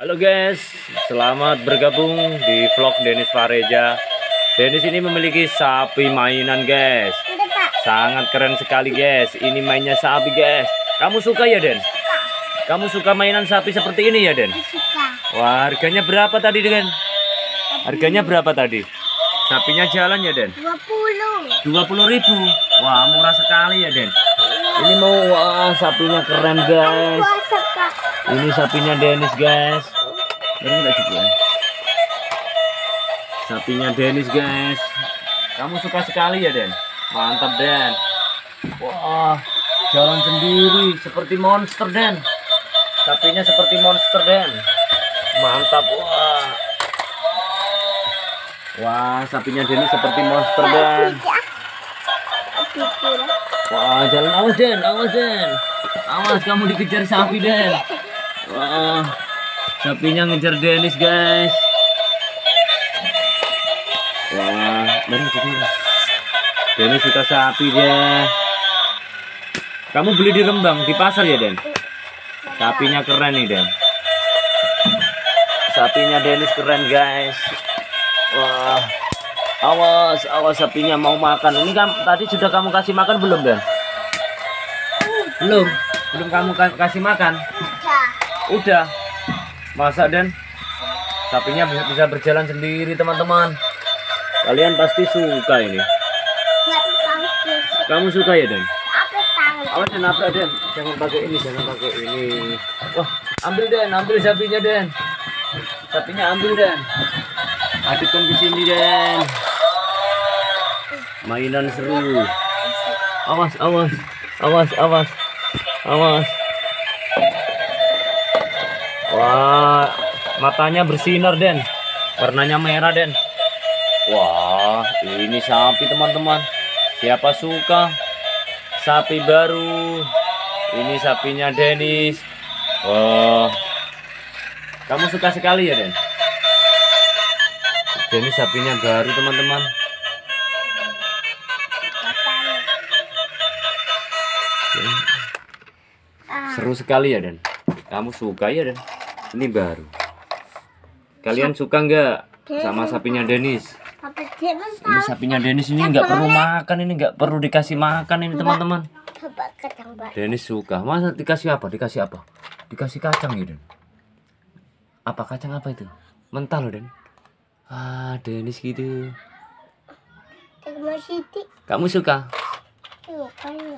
Halo guys, selamat bergabung di vlog Denis Fareja. Denis ini memiliki sapi mainan guys. Sangat keren sekali guys. Ini mainnya sapi guys. Kamu suka ya Den? Kamu suka mainan sapi seperti ini ya Den? suka. Wah harganya berapa tadi Den? Harganya berapa tadi? Sapinya jalan ya Den? 20. 20 ribu. Wah murah sekali ya Den. Ini mau wah sapinya keren guys. Ini sapinya Dennis guys. Ini ya. Sapinya Dennis guys. Kamu suka sekali ya Den? Mantap Den. Wah, jalan sendiri seperti monster Den. Sapinya seperti monster Den. Mantap wah. Wah, sapinya Dennis seperti monster Den. Wah, jalan awas Den, awas Den. Awas kamu dikejar sapi Den. Wah, sapinya ngejar Dennis guys. Wah, mari kita. Dennis suka sapi dia. Kamu beli di Rembang di pasar ya Den? Sapinya keren nih Den. Sapinya Dennis keren guys. Wah, awas, awas sapinya mau makan. Ini kan tadi sudah kamu kasih makan belum Den? Belum, belum kamu ka- kasih makan. Udah. Udah. Masa Den? Sapinya bisa, bisa berjalan sendiri teman-teman. Kalian pasti suka ini. Kamu suka ya Den? Apa tangkis? Awas Den, apa Den? Jangan pakai ini, jangan pakai ini. Wah, ambil Den, ambil sapinya Den. Sapinya ambil Den. Adikkan ke sini Den. Mainan seru. Awas, awas, awas, awas, awas. Wah, matanya bersinar Den. Warnanya merah Den. Wah, ini sapi teman-teman. Siapa suka? Sapi baru. Ini sapinya Denis. Wah. Kamu suka sekali ya, Den? Denis sapinya baru, teman-teman. Seru sekali ya, Den. Kamu suka ya, Den? Ini baru. Kalian suka nggak sama sapinya Denis? Ini sapinya Denis ini nggak perlu makan, ini nggak perlu dikasih makan ini teman-teman. Denis suka. Masa dikasih apa? Dikasih apa? Dikasih kacang ya, Den? Apa kacang apa itu? Mentah loh, Den. Ah, Denis gitu. Kamu suka? Tuh, kan ya.